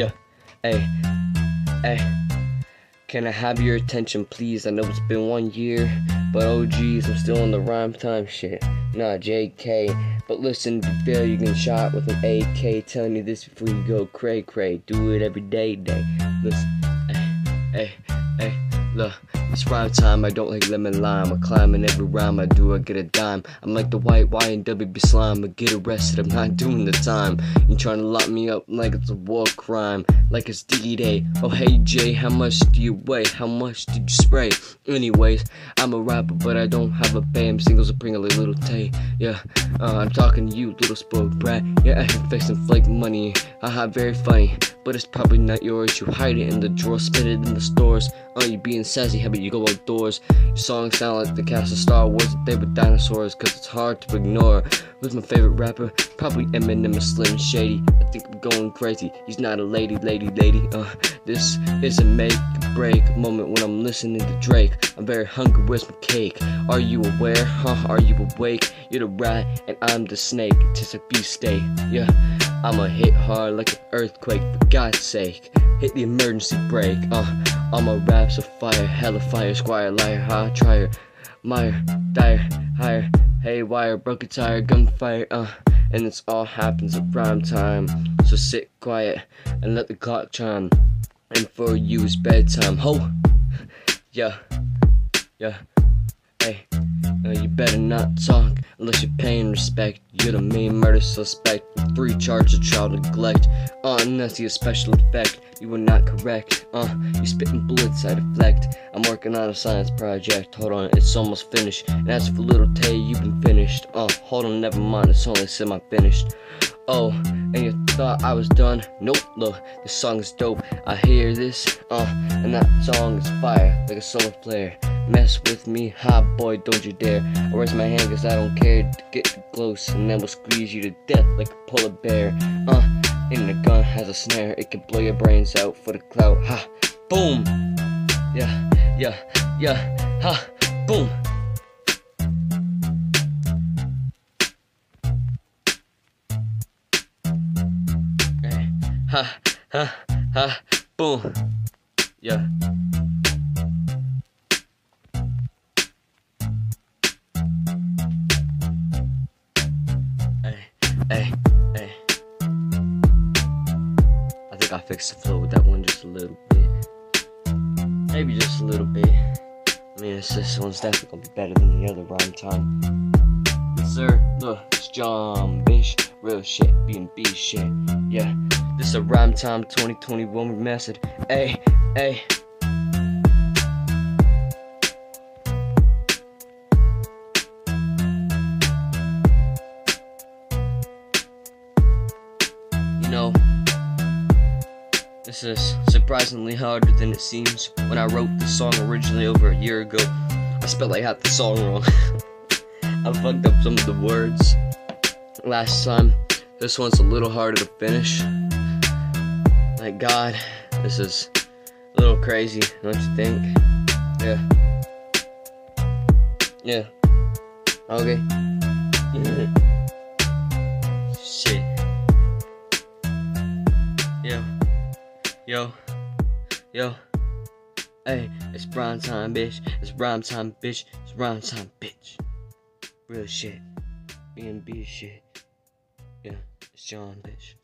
Yeah, hey, hey. Can I have your attention, please? I know it's been one year, but oh geez, I'm still in the rhyme time shit. Nah, JK. But listen, fail, you can shot with an AK. Telling you this before you go cray cray. Do it every day, day. Listen, hey, hey, hey, look. It's rhyme time, I don't like lemon lime. I climb in every rhyme I do, I get a dime. I'm like the white Y and WB slime, I get arrested, I'm not doing the time. You trying to lock me up like it's a war crime, like it's D-Day. Oh hey Jay, how much do you weigh? How much did you spray? Anyways, I'm a rapper, but I don't have a band. Singles are bring a little tay. Yeah, uh, I'm talking to you, little spoke brat. Yeah, I can fix some flake money. Haha, very funny but it's probably not yours. You hide it in the drawer, spit it in the stores. Oh, you being sassy, about you go outdoors? Your songs sound like the cast of Star Wars, they were dinosaurs, cause it's hard to ignore. Who's my favorite rapper? Probably Eminem or Slim Shady. I think I'm going crazy. He's not a lady, lady, lady. Uh, this is a make or break moment when I'm listening to Drake. I'm very hungry, where's my cake? Are you aware? Huh? Are you awake? You're the rat and I'm the snake. Tis a beefsteak. Yeah. I'ma hit hard like an earthquake, for God's sake. Hit the emergency brake, uh. All my raps are fire, hella fire, squire, liar, high, trier, Meyer, dire, higher, haywire, broken tire, gunfire, uh. And this all happens at prime time. So sit quiet and let the clock chime. And for you it's bedtime. Ho! Yeah, yeah, hey. You better not talk unless you're paying respect. You're the main murder suspect. Three charges of child neglect. Uh, unless you a special effect. You were not correct. Uh, you spitting bullets I deflect. I'm working on a science project. Hold on, it's almost finished. And as for little Tay, you've been finished. Uh, hold on, never mind, it's only semi-finished. Oh, and you thought I was done? Nope, look, this song is dope. I hear this, uh, and that song is fire, like a solar flare. Mess with me, hot boy, don't you dare. I raise my hand cause I don't care to get close, and then we'll squeeze you to death like a polar bear. Uh, and the gun has a snare, it can blow your brains out for the clout. Ha, boom. Yeah, yeah, yeah, ha, boom. Ha, ha, ha, boom. Yeah. Hey, hey. I think I fixed the flow with that one just a little bit. Maybe just a little bit. I mean, this one's definitely gonna be better than the other rhyme time. Yes, sir. Look, it's John Bish. Real shit, B.N.B. shit. Yeah, this is a rhyme time 2021 remastered. Hey, hey. Know, this is surprisingly harder than it seems. When I wrote the song originally over a year ago, I spelled like half the song wrong. I fucked up some of the words last time. This one's a little harder to finish. My God, this is a little crazy, don't you think? Yeah. Yeah. Okay. Yo, yo. Hey, it's rhyme time, bitch. It's rhyme time, bitch. It's rhyme time, bitch. Real shit. B.N.B. shit. Yeah, it's John, bitch.